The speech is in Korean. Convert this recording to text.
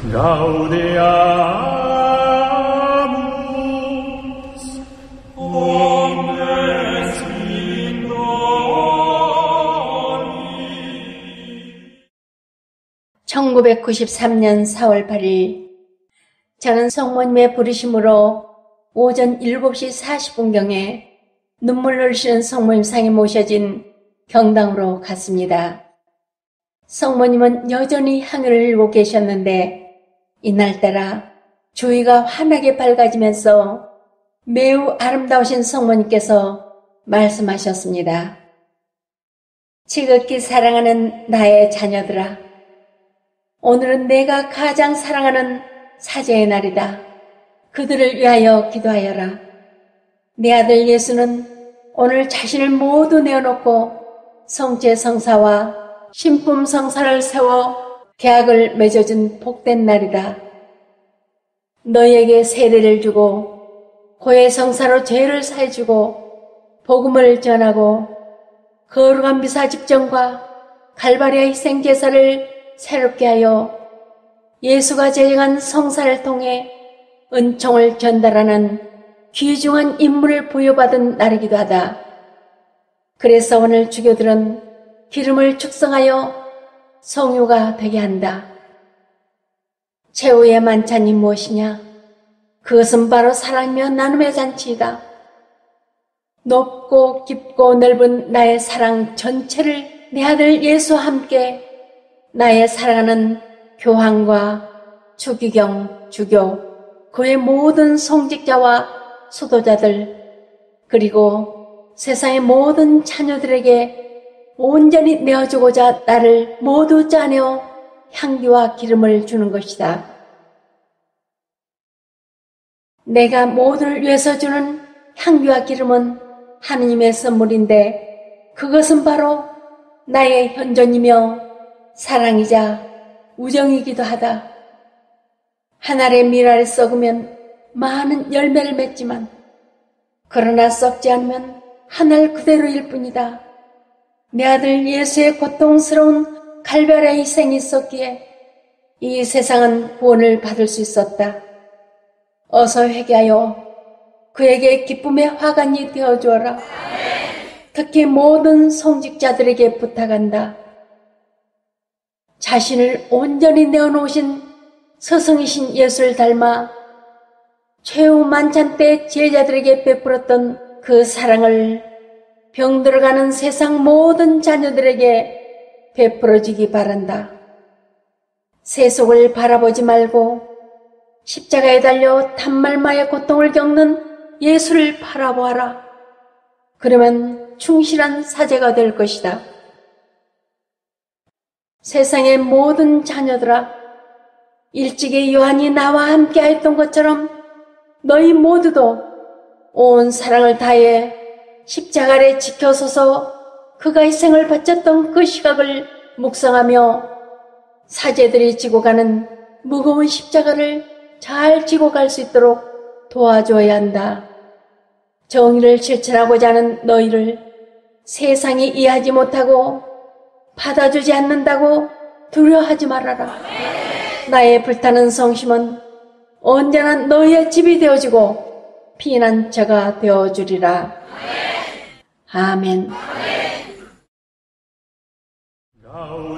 Gaudeamus omnes in Domini 1993년 4월 8일 저는 성모님의 부르심으로 오전 7시 40분경에 눈물 흘리시는 성모님 상에 모셔진 경당으로 갔습니다. 성모님은 여전히 하늘을 일고 계셨는데 이날따라 주위가 환하게 밝아지면서 매우 아름다우신 성모님께서 말씀하셨습니다. 지극히 사랑하는 나의 자녀들아, 오늘은 내가 가장 사랑하는 사제의 날이다. 그들을 위하여 기도하여라. 내 아들 예수는 오늘 자신을 모두 내어놓고 성제 성사와 신품 성사를 세워 계약을 맺어준 복된 날이다. 너희에게 세례를 주고 고해 성사로 죄를 사해주고 복음을 전하고 거룩한 미사 집정과 갈바리아 희생 제사를 새롭게 하여 예수가 제정한 성사를 통해 은총을 전달하는 귀중한 임무를 부여받은 날이기도 하다. 그래서 오늘 주교들은 기름을 축성하여 성유가 되게 한다. 최후의 만찬이 무엇이냐? 그것은 바로 사랑이며 나눔의 잔치이다. 높고 깊고 넓은 나의 사랑 전체를 내 아들 예수와 함께 나의 사랑하는 교황과 추기경, 주교, 그의 모든 성직자와 수도자들, 그리고 세상의 모든 자녀들에게 온전히 내어주고자 나를 모두 짜내어 향기와 기름을 주는 것이다. 내가 모두를 위해서 주는 향기와 기름은 하느님의 선물인데 그것은 바로 나의 현존이며 사랑이자 우정이기도 하다. 한 알의 밀알이 썩으면 많은 열매를 맺지만 그러나 썩지 않으면 한 알 그대로일 뿐이다. 내 아들 예수의 고통스러운 갈별의 희생이 있었기에 이 세상은 구원을 받을 수 있었다. 어서 회개하여 그에게 기쁨의 화관이 되어 주어라. 특히 모든 성직자들에게 부탁한다. 자신을 온전히 내어놓으신 스승이신 예수를 닮아 최후 만찬 때 제자들에게 베풀었던 그 사랑을 병들어가는 세상 모든 자녀들에게 베풀어주기 바란다. 세속을 바라보지 말고 십자가에 달려 단말마의 고통을 겪는 예수를 바라보아라. 그러면 충실한 사제가 될 것이다. 세상의 모든 자녀들아, 일찍이 요한이 나와 함께 했던 것처럼 너희 모두도 온 사랑을 다해 십자가를 지켜서서 그가 희생을 바쳤던 그 시각을 묵상하며 사제들이 지고 가는 무거운 십자가를 잘 지고 갈 수 있도록 도와줘야 한다. 정의를 실천하고자 하는 너희를 세상이 이해하지 못하고 받아주지 않는다고 두려워하지 말아라. 나의 불타는 성심은 언제나 너희의 집이 되어주고 피난처가 되어주리라. 아멘. 아멘.